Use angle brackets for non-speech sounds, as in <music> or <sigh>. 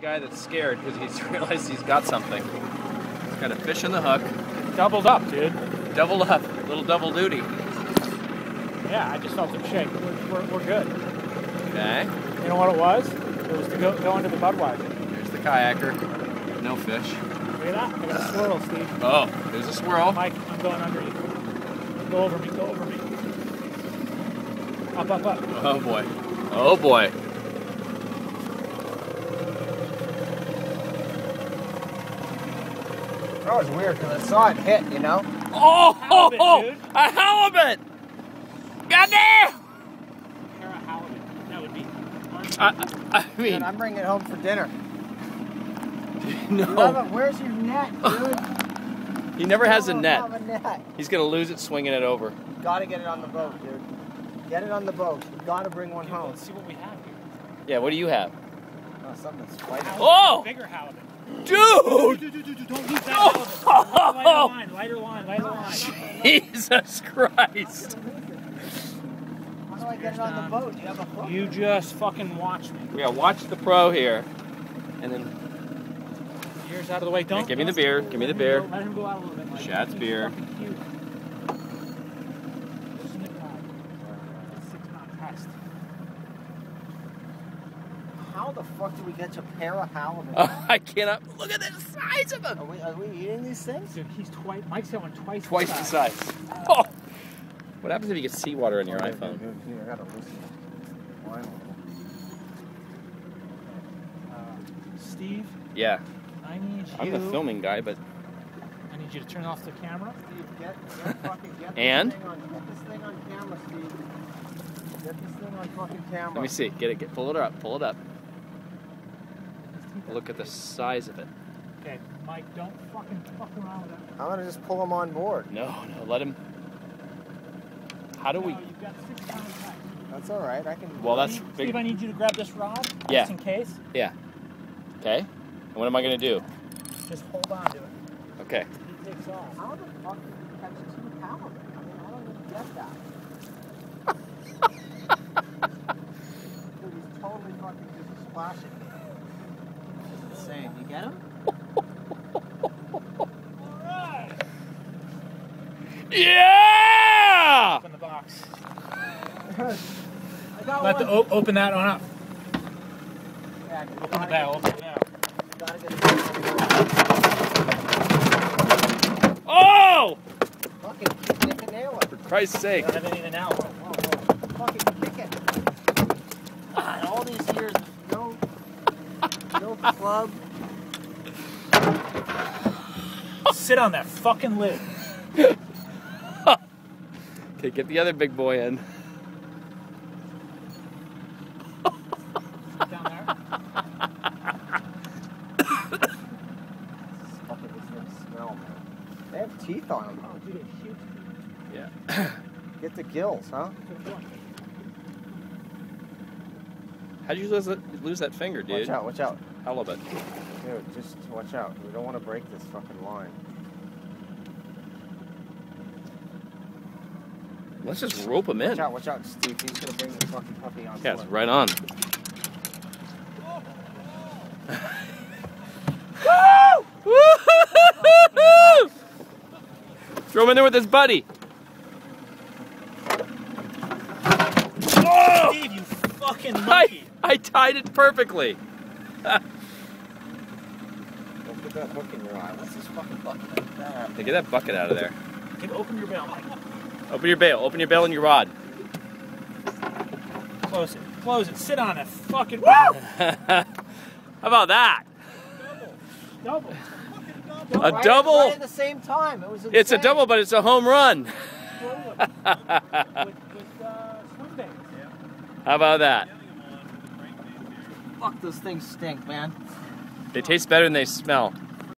a guy that's scared because he's <laughs> realized he's got something. He's got a fish in the hook, Doubled up, dude. doubled up, little double duty. Yeah, I just felt him shake. We're, we're, we're good. Okay, You know what it was? It was to go, go into the Budweiser. there's the kayaker. No fish. Look at that. I got a swirl, Steve. Oh, there's a swirl. Mike, I'm going under you. Go over me, go over me. Up, up, up. Oh boy. Oh boy. That was weird because I saw it hit, you know? Oh, Halibut, <laughs> dude. a halibut! Goddamn! Para halibut. That would be. I, I Dude, mean, I'm bringing it home for dinner. You <laughs> no. have where's your net, <laughs> dude? He never has a net. have a net. He's gonna lose it swinging it over. Gotta get it on the boat, dude. Get it on the boat. You gotta bring one home. Let's see what we have here. Yeah, what do you have? Oh, something's fighting. Oh! Bigger halibut. Dude! Dude, dude, dude, dude, don't lose that <laughs> oh. halibut. Line, lighter line, lighter line. Jesus Christ! How do I get it on the boat? Do you have a hook? You just fucking watch me. Yeah, watch the pro here. And then Ears out of the way. Don't. give me the beer, give me the let him beer. go- Let him go out a little bit. Mike. Shad's beer. cute. Six knot test. How the fuck do we get to of halibut? <laughs> I cannot. Look at the size of Are we, are we eating these things? Dude, he's twice. Mike's got one twice. Twice the size. Oh. What happens if you get seawater on your iPhone? Here, I gotta loosen it. Wine. Uh, Steve, Yeah, I need you. I'm the filming guy, but I need you to turn off the camera. Steve, get, get fucking get <laughs> And? this thing on, get this thing on camera, Steve. Get this thing on fucking camera. let me see. Get it. Get pull it up. Pull it up. Look at the size of it. Okay, Mike, don't fucking fuck around with that. I'm gonna just pull him on board. No, no. Let him. How do we? You've got six pounds. That's all right. I can. Well, that's Steve, big. Steve, I need you to grab this rod. Yeah. Just in case. Yeah. Okay. And what am I gonna do? Just hold on to it. Okay. He takes off. How the fuck did you catch two halibut? I mean, I don't even get that. <laughs> Dude, he's totally fucking just splashing. It's insane. You get him? Alright. Yeah! Open the box. I got Let one. the o- open that one up. Yeah, Open the gotta bell. get- Open it now. gotta get it on the board. Oh! Fucking kick it and nail it. For Christ's I sake! don't have anything now. Whoa, whoa. Fucking kick it. God, all these years, no, no club. Sit on that fucking lid. Okay, get the other big boy in. Down there. Fucking this thing smell, man. They have teeth on them. Oh, dude. Yeah. <coughs> Get the gills, huh? How'd you lose that, lose that finger, dude? Watch out, watch out. Halibut. Dude, just watch out. We don't want to break this fucking line. Let's just rope him in. Watch out, watch out, Steve. He's gonna bring the fucking puppy on Yeah, it's board. right on. Woo! <laughs> Throw him in there with his buddy. Oh! Steve, you fucking I. I tied it perfectly. <laughs> Don't that hook in your eye. What's this fucking bucket? Ah, Hey, get that bucket out of there. Okay, open your bail, Open your bail. Open your bail and your rod. Close it. Close it. Sit on it. Fucking. <laughs> How about that? Double. A right, double. Right at the same time. It was insane. It's a double, but it's a home run. <laughs> with, with uh. How about that? Fuck, those things stink, man. They taste better than they smell.